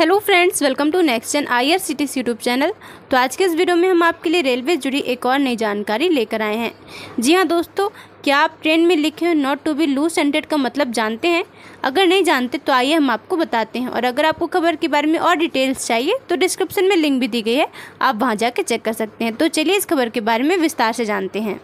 Hello friends, welcome to next gen I R C YouTube channel. तो आज के इस वीडियो में हम आपके लिए रेलवे जुड़ी एक और नई जानकारी लेकर आए हैं। जी हाँ दोस्तों, क्या आप ट्रेन में लिखे हुए not to be loose shunted का मतलब जानते हैं? अगर नहीं जानते तो आइए हम आपको बताते हैं। और अगर आपको खबर के बारे में और डिटेल्स चाहिए तो डिस्क्रिप्शन में लिंक भी दी गई है। आप वहाँ जाकर चेक कर सकते हैं। तो चलिए इस खबर के बारे में विस्तार से जानते हैं।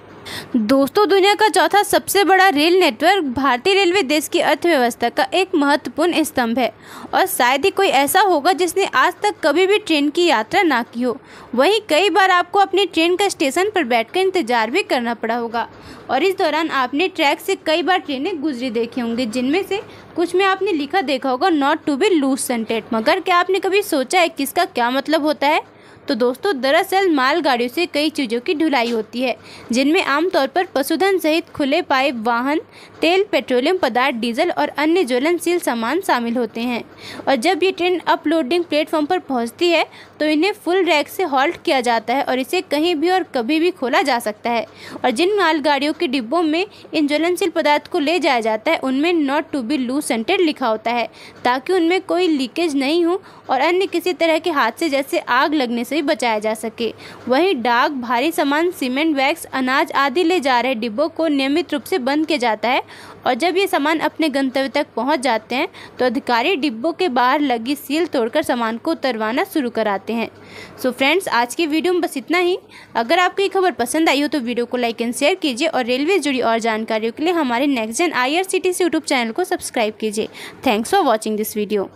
दोस्तों, दुनिया का चौथा सबसे बड़ा रेल नेटवर्क भारतीय रेलवे देश की अर्थव्यवस्था का एक महत्वपूर्ण स्तंभ है। और शायद ही कोई ऐसा होगा जिसने आज तक कभी भी ट्रेन की यात्रा ना की हो। वहीं कई बार आपको अपनी ट्रेन का स्टेशन पर बैठकर इंतज़ार भी करना पड़ा होगा। और इस दौरान आपने ट्रैक से कई बार ट्रेनें गुजरी देखी होंगी, जिनमें से कुछ में आपने लिखा देखा होगा, not to be loose shunted. मगर क्या आपने कभी सोचा है कि इसका क्या मतलब होता है? तो दोस्तों, दरअसल मालगाड़ियों से कई चीज़ों की ढुलाई होती है, जिनमें आमतौर पर पशुधन सहित खुले पाइप, वाहन, तेल, पेट्रोलियम पदार्थ, डीजल और अन्य ज्वलनशील सामान शामिल होते हैं। और जब ये ट्रेन अपलोडिंग प्लेटफॉर्म पर पहुँचती है तो इन्हें फुल रैक से हॉल्ट किया जाता है और इसे कहीं भी और कभी भी खोला जा सकता है। और जिन मालगाड़ियों के डिब्बों में इन ज्वलनशील पदार्थ को ले जाया जाता है, उनमें not to be loose shunted लिखा होता है, ताकि उनमें कोई लीकेज नहीं हो और अन्य किसी तरह के हादसे जैसे आग लगने से भी बचाया जा सके। वहीं डाक, भारी सामान, सीमेंट, वैक्स, अनाज आदि ले जा रहे डिब्बों को नियमित रूप से बंद किया जाता है और जब ये सामान अपने गंतव्य तक पहुँच जाते हैं तो अधिकारी डिब्बों के बाहर लगी सील तोड़कर सामान को उतरवाना शुरू कराते हैं। सो फ्रेंड्स आज की वीडियो में बस इतना ही। अगर आपको ये खबर पसंद आई हो तो वीडियो को लाइक एंड शेयर कीजिए और रेलवे जुड़ी और जानकारियों के लिए हमारे next gen I R YouTube channel को सब्सक्राइब कीजिए। Thanks for watching this video